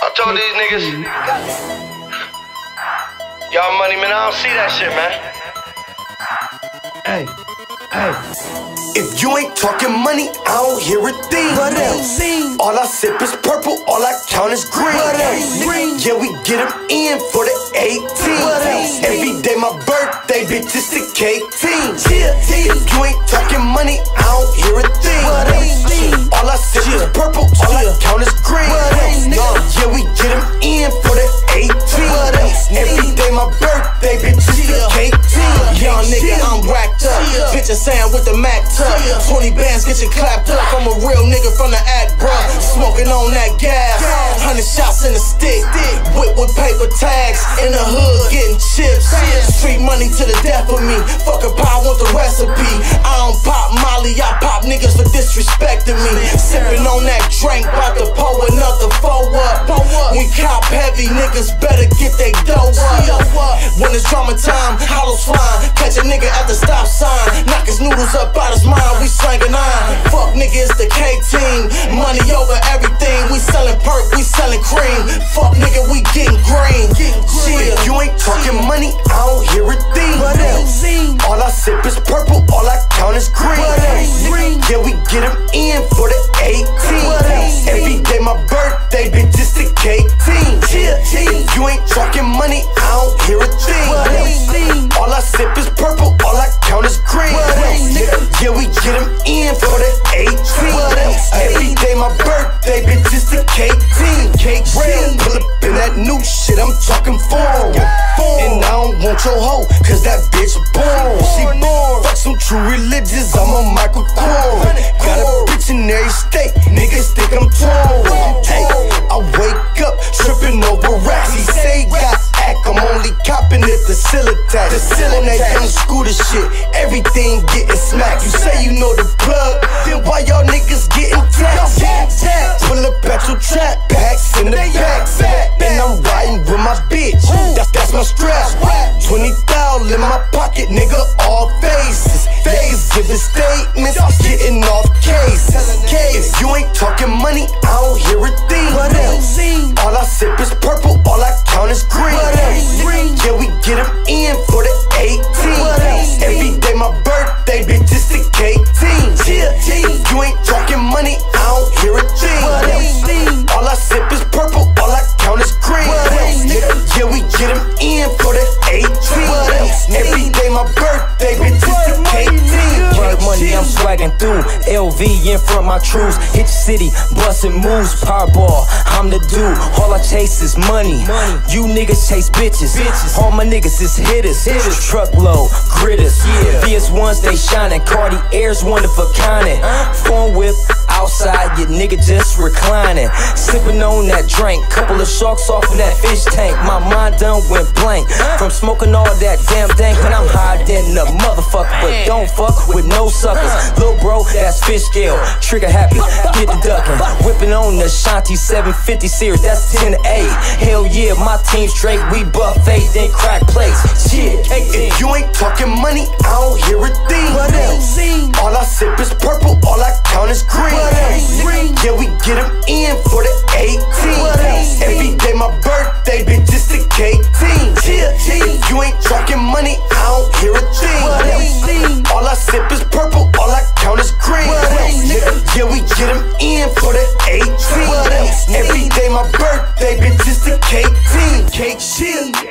I told these niggas, y'all money, man. I don't see that shit, man. Hey, hey. If you ain't talking money, I don't hear a thing. What else? All I sip is purple, all I count is green. What else? Yeah, we get get 'em in for the 18. What else? Every day my birthday, bitch, it's the cake team. If you ain't talking money, I don't hear a thing. What? All I sip is purple, all I count is green. What else, nigga? Yeah, we get get 'em in for the 18. What else, nigga? Every day my birthday, bitch, it's the Yeah. cake team. Young nigga, I'm racked up. Yeah. Bitch, saying with the Mac tuck. Yeah. 20 bands get you clapped up. I'm a real nigga from the act, bruh. Smoking on that gas. 100 shots in the stick. With paper tags. In the hood, getting chips. Street money to the death of me. Fuck a pie, want the recipe. I don't pop Molly, I pop niggas for disrespecting me. Sipping on that drink, about to pull another foe up. We cop heavy, niggas better get they dough up. When it's drama time, hollows flying. Catch a nigga at the stop sign. Knock his noodles up out his mind, we slanging on. Fuck niggas, the K team. Money over everything. Sip is purple, all I count is green. Else? Yeah, we get 'em in for the 18. What else? Every day my birthday, bitch, it's the cake team. If you ain't talking money, I don't hear a thing. All I sip is purple, all I count is green. Nigga? Yeah, we get 'em in for the 18. What else? Every day my birthday, bitch, it's the cake team. Cake real, pull up in that new shit, I'm talking form. And I don't want your hoe, cause that bitch true religious, I'm a Michael Kors. Got a bitch in every state, niggas think I'm torn. Hey, I wake up tripping over racks. He say got act, I'm only copping if the attached. The on that young scooter shit, everything getting smacked. You getting off case. If you ain't talking money, I don't hear a thing. What else? All I sip is purple, all I count is green. What else? Yeah, we get 'em in for the 18. What else? Every day my birthday, bitch, it's the cake team. If you ain't talking money, I don't hear a thing. What else? All I sip is purple, all I count is green. What else. Yeah, we get 'em in for the 18. Money, through. LV in front my troops. Hit your city, bustin' moves. Powerball, I'm the dude. All I chase is money. money. You niggas chase bitches. bitches. All my niggas is hitters. hitters. Truckload, gritters. Yeah. VS1s, they shining. Cardi Air's one of a kind. Phone whip. Outside, nigga just reclining. Sipping on that drink. Couple of sharks off in that fish tank. My mind done went blank. From smoking all that damn dank. Man, I'm higher than a motherfucker. But don't fuck with no suckers. Lil' bro, that's fish scale. Trigger happy, get the ducking. Whipping on the Shanti 750 series, that's 10 to 8. Hell yeah, my team straight. We buffet, then crack plates. Shit. If you ain't talking money, I don't hear a thing. What else? All I sip is purple, all I count is green. What else? Yeah, we get 'em in for the 18. What else? Every day my birthday, bitch, it's the cake team. If you ain't talking money, I don't hear a bitch, it's the cake team. Cake team.